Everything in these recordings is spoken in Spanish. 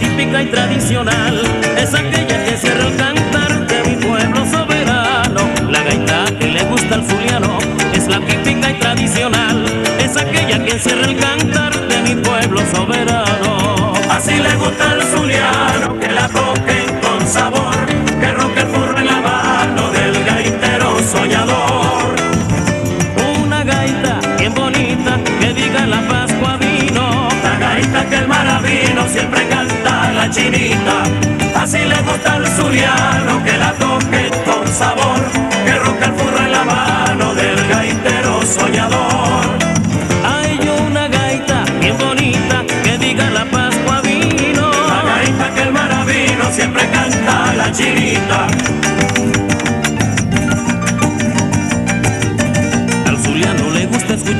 típica y tradicional, es aquella que cierra el cantar de mi pueblo soberano. La gaita que le gusta al zuliano es la típica y tradicional, es aquella que cierra el cantar de mi pueblo soberano. Así le gusta al zuliano que la toquen con sabor, que roque el furro en la mano del gaitero soñador. Una gaita bien bonita que diga la Pascua vino, la gaita que el maravino siempre canta la chinita. Así le gusta al zuliano que la toque con sabor, que ronca el furro en la mano del gaitero soñador. Hay una gaita bien bonita que diga la Pascua vino. La gaita que el maravino siempre canta la chinita.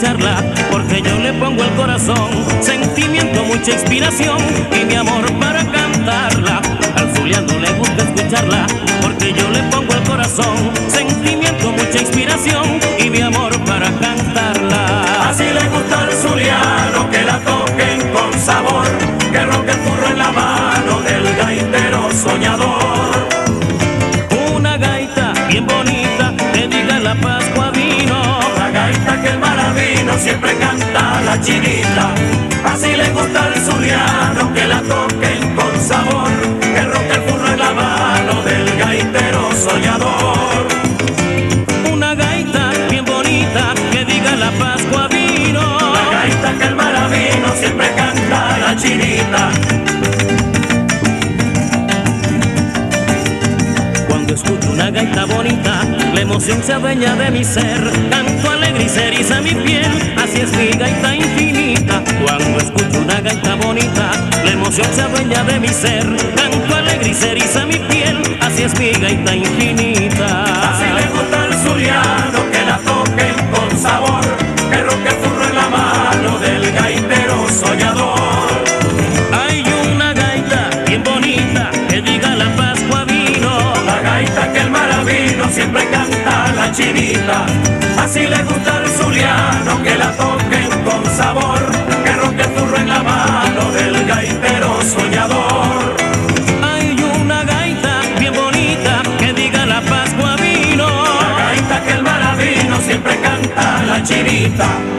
Escucharla porque yo le pongo el corazón, sentimiento, mucha inspiración y mi amor para cantarla. Al zuliano le gusta escucharla porque yo le pongo el corazón, sentimiento, mucha inspiración y mi amor para cantarla. Así le gusta al zuliano que la toquen con sabor, que ronque el furro en la mano del gaitero soñador. Una gaita bien bonita que diga la Pascua siempre canta la chinita. Así le gusta al zuliano que la toquen con sabor, que ronque el furro en la mano del gaitero soñador. Una gaita bien bonita que diga la Pascua vino. La gaita que el maravino siempre canta la chinita. Cuando escucho una gaita bonita, la emoción se adueña de mi ser. Canto y se eriza mi piel, así es mi gaita infinita. Cuando escucho una gaita bonita, la emoción se adueña de mi ser. Canto alegre y se eriza mi piel, así es mi gaita infinita. Así le gusta al zuliano siempre canta la chinita. Así le gusta al zuliano que la toquen con sabor, que ronque el furro en la mano del gaitero soñador. Hay una gaita bien bonita que diga la Pascua vino. La gaita que el maravino siempre canta la chinita.